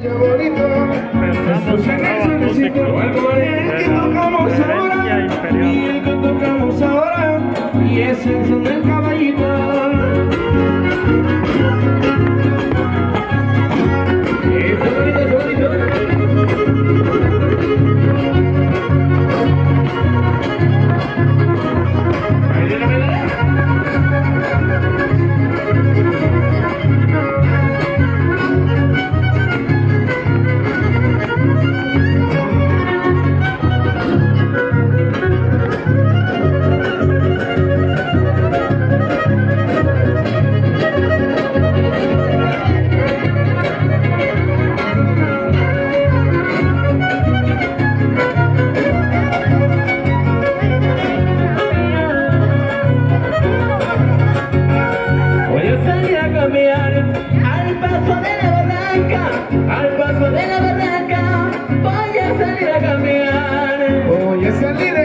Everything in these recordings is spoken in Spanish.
Fernando Serrao, Atlántico, Reverencia Imperial. tocamos ahora y es son del caballito. Bonito, bonito. que sean.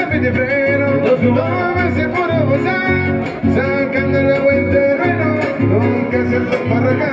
siempre te freno. Dos veces por abusar Sacándole a buen terreno Nunca se hace para acá.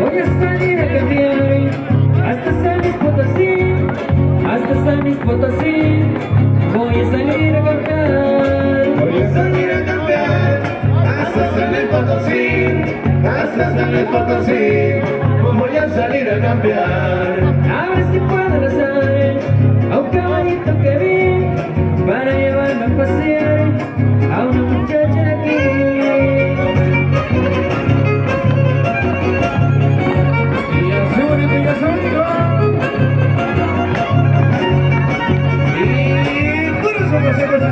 Voy a salir a cambiar, hasta salir fotosí, hasta salir fotosí, voy a salir a cambiar. Voy a salir a cambiar, hasta salir fotosí, hasta salir fotosí, voy a salir a cambiar. que se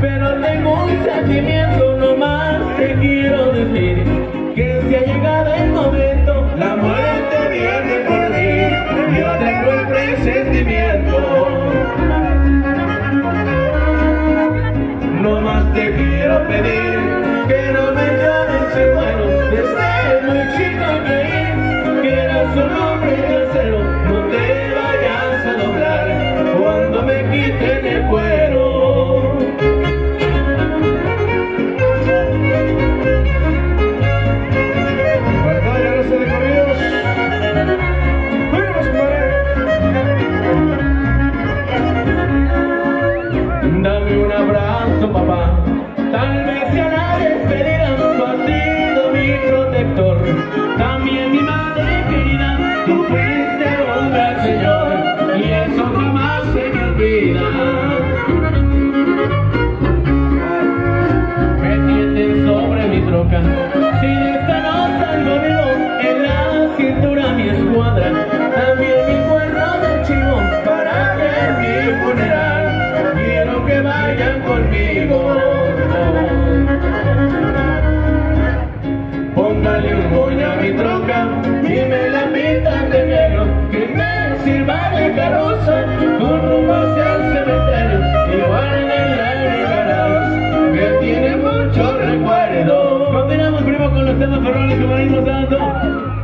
Pero tengo un sentimiento no más Te quiero decir Que si ha llegado el momento La muerte viene por mí Yo tengo el presentimiento. No más te quiero pedir Que no me llores si bueno Desde muy chico creí Que eras un hombre casero No te vayas a doblar Cuando me quites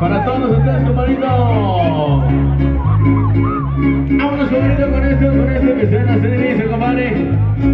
para todos ustedes, compadrito. Vámonos, compadrito, con esto, con esto que se van a hacer, compadre.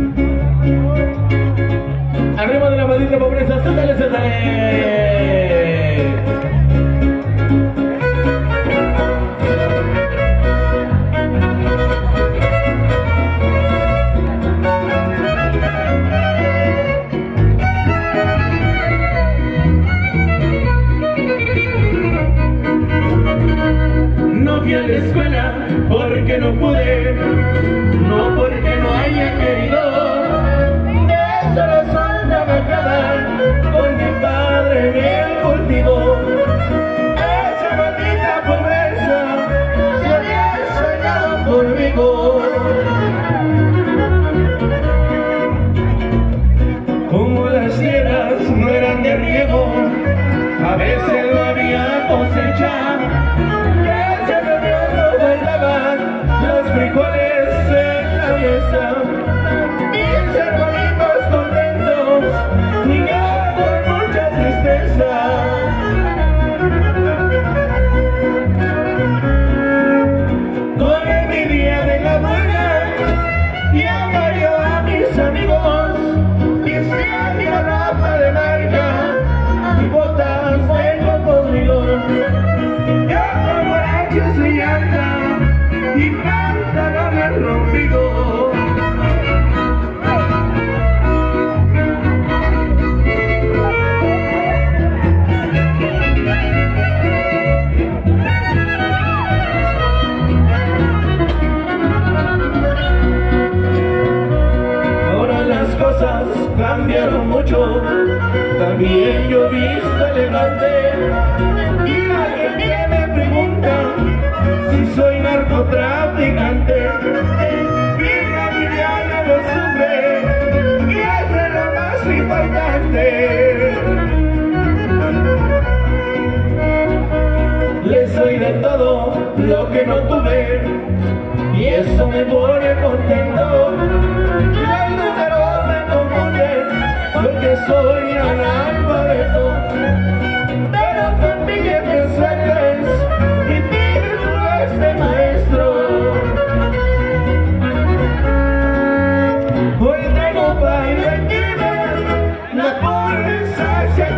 Cambiaron mucho, también yo visto elegante. Y la gente me pregunta si soy narcotraficante. Mi Viviana lo sufre y es lo más importante. Le soy de todo lo que no tuve y eso me pone contento porque soy un alfabeto. Pero con billetes verdes y títulos de este maestro. Hoy tengo baile aquí la pones hacia